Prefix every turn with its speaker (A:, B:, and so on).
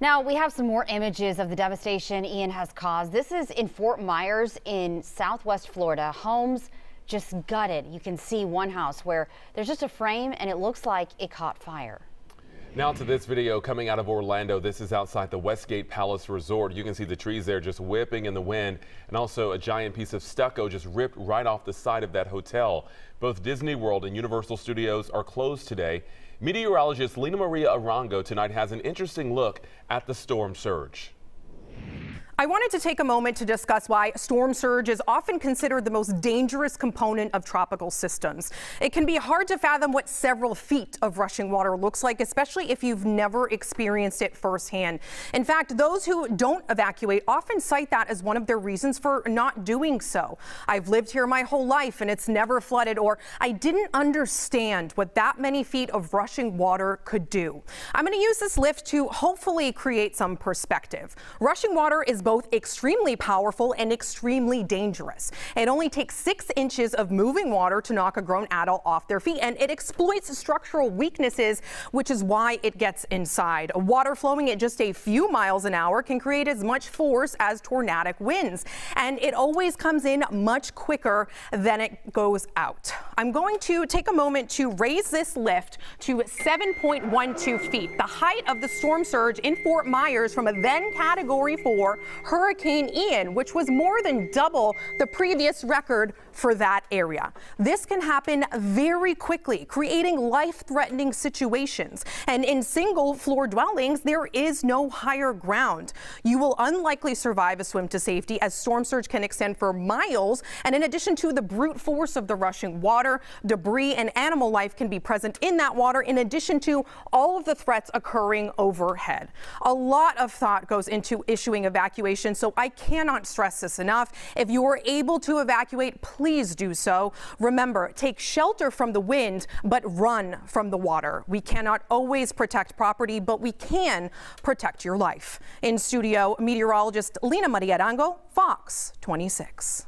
A: Now we have some more images of the devastation Ian has caused. This is in Fort Myers in southwest Florida. Homes just gutted. You can see one house where there's just a frame and it looks like it caught fire.
B: Now to this video coming out of Orlando. This is outside the Westgate Palace Resort. You can see the trees there just whipping in the wind and also a giant piece of stucco just ripped right off the side of that hotel. Both Disney World and Universal Studios are closed today. Meteorologist Lena Maria Arango tonight has an interesting look at the storm surge.
C: I wanted to take a moment to discuss why storm surge is often considered the most dangerous component of tropical systems. It can be hard to fathom what several feet of rushing water looks like, especially if you've never experienced it firsthand. In fact, those who don't evacuate often cite that as one of their reasons for not doing so. I've lived here my whole life and it's never flooded, or I didn't understand what that many feet of rushing water could do. I'm going to use this lift to hopefully create some perspective. Rushing water is both extremely powerful and extremely dangerous. It only takes six inches of moving water to knock a grown adult off their feet, and it exploits structural weaknesses, which is why it gets inside. Water flowing at just a few miles an hour can create as much force as tornadic winds, and it always comes in much quicker than it goes out. I'm going to take a moment to raise this lift to 7.12 feet, the height of the storm surge in Fort Myers from a then Category 4 Hurricane Ian, which was more than double the previous record for that area. This can happen very quickly, creating life-threatening situations. And in single floor dwellings, there is no higher ground. You will unlikely survive a swim to safety as storm surge can extend for miles. And in addition to the brute force of the rushing water, debris and animal life can be present in that water in addition to all of the threats occurring overhead. A lot of thought goes into issuing evacuation, so I cannot stress this enough. If you are able to evacuate, please do so. Remember, take shelter from the wind, but run from the water. We cannot always protect property, but we can protect your life. In studio, meteorologist Lena Maria Fox 26.